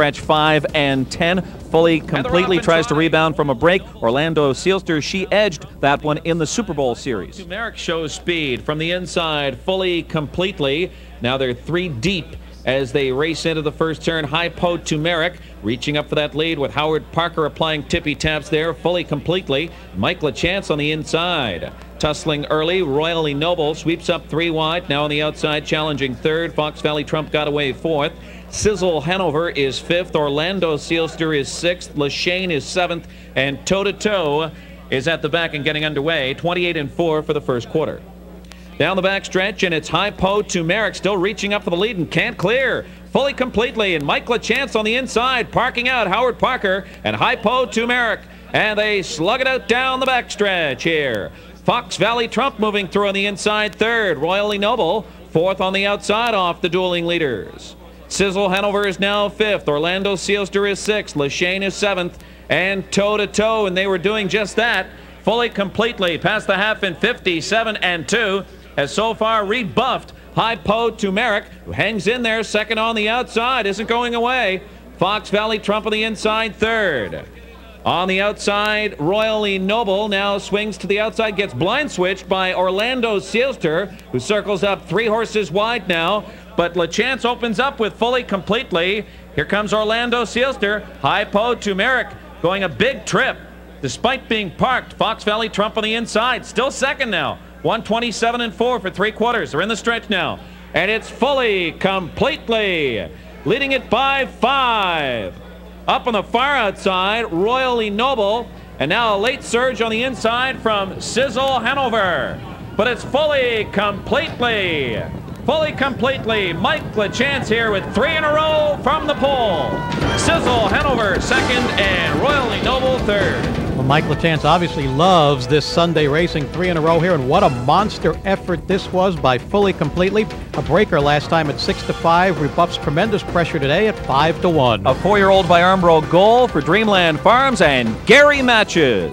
Stretch 5 and 10. Fully, completely tries to rebound from a break. Orlando Seelster, she edged that one in the Super Bowl series. Merrick shows speed from the inside, fully, completely. Now they're three deep as they race into the first turn. High po to Merrick, reaching up for that lead with Howard Parker applying tippy taps there fully completely. Mike LaChance on the inside. Tussling early, Royally Noble sweeps up three wide. Now on the outside, challenging third. Fox Valley Trump got away fourth. Sizzle Hanover is fifth. Orlando Seelster is sixth. Lashane is seventh. And toe to toe is at the back and getting underway. 28 and 4 for the first quarter. Down the back stretch, and it's High Po to Merrick, still reaching up for the lead and can't clear. Fully completely, and Mike LaChance on the inside, parking out Howard Parker and High Po to Merrick. And they slug it out down the back stretch here. Fox Valley Trump moving through on the inside third. Royally Noble fourth on the outside off the dueling leaders. Sizzle Hanover is now fifth. Orlando Seelster is sixth. Lashane is seventh. And toe to toe, and they were doing just that fully completely past the half in 57 and 2 has so far rebuffed High Po to Merrick, who hangs in there second on the outside, isn't going away. Fox Valley Trump on the inside third. On the outside, Royally Noble now swings to the outside, gets blind switched by Orlando Seelster, who circles up three horses wide now. But LaChance opens up with fully completely. Here comes Orlando Seelster. High Po to Merrick going a big trip. Despite being parked, Fox Valley Trump on the inside, still second now. 127 and 4 for three quarters. They're in the stretch now. And it's fully, completely, leading it by five. Up on the far outside, Royally Noble. And now a late surge on the inside from Sizzle Hanover. But it's fully, completely, fully, completely. Mike LaChance here with three in a row from the pole. Sizzle Hanover second and Royally Noble third. Mike LaChance obviously loves this Sunday racing three in a row here, and what a monster effort this was by fully completely. A breaker last time at six to five rebuffs tremendous pressure today at five to one. A four-year-old by Armbro goal for Dreamland Farms and Gary Matches.